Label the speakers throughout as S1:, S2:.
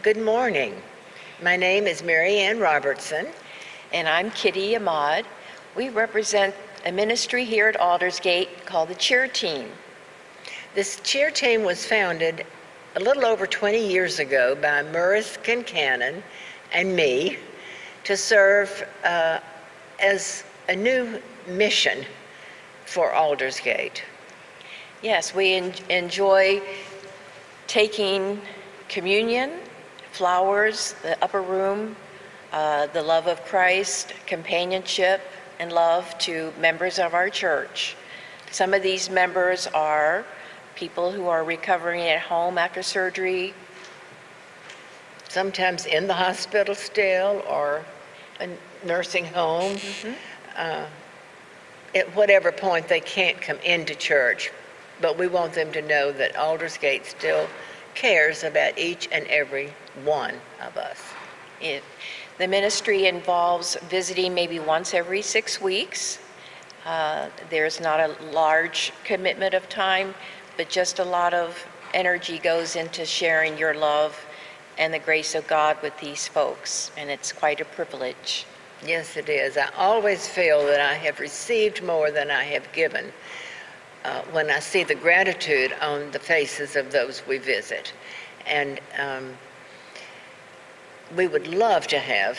S1: Good morning. My name is Mary Ann Robertson.
S2: And I'm Kitty Ahmad. We represent a ministry here at Aldersgate called the Cheer Team.
S1: This cheer team was founded a little over 20 years ago by Murris Kincannon and me to serve uh, as a new mission for Aldersgate.
S2: Yes, we en- enjoy taking communion, flowers, the upper room, uh, the love of Christ, companionship, and love to members of our church. Some of these members are people who are recovering at home after surgery,
S1: sometimes in the hospital still or a nursing home. Uh, At whatever point they can't come into church, but we want them to know that Aldersgate still cares about each and every one of us.
S2: It, the ministry involves visiting maybe once every six weeks. Uh, there's not a large commitment of time, but just a lot of energy goes into sharing your love and the grace of God with these folks, and it's quite a privilege.
S1: Yes, it is. I always feel that I have received more than I have given uh, when I see the gratitude on the faces of those we visit. And um, we would love to have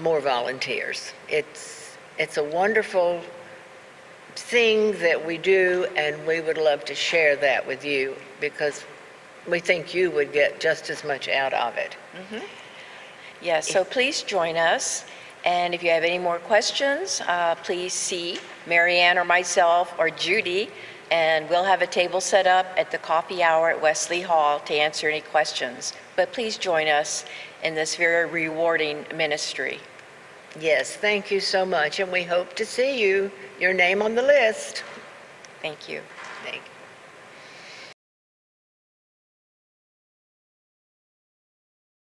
S1: more volunteers. It's, it's a wonderful thing that we do, and we would love to share that with you because we think you would get just as much out of it.
S2: Yes, so please join us, and if you have any more questions, uh, please see Mary Ann or myself or Judy, and we'll have a table set up at the coffee hour at Wesley Hall to answer any questions. But please join us in this very rewarding ministry.
S1: Yes, thank you so much, and we hope to see you, your name on the list.
S2: Thank you.